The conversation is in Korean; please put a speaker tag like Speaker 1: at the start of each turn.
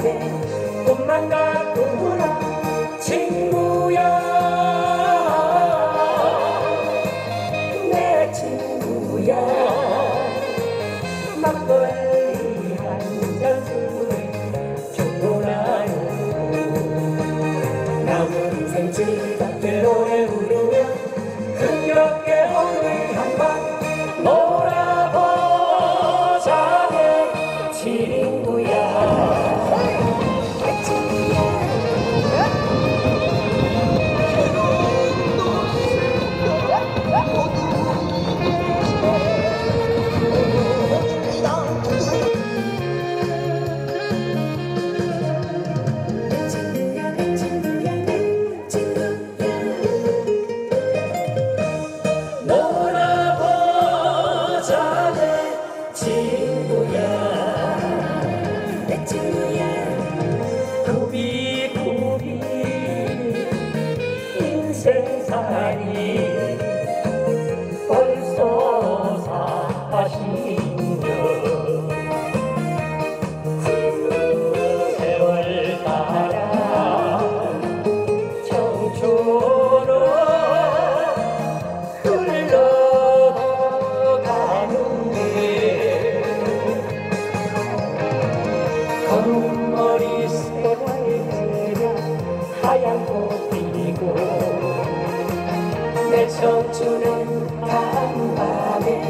Speaker 1: Kumanda 하얀 꽃이고 내 청춘은 간밤에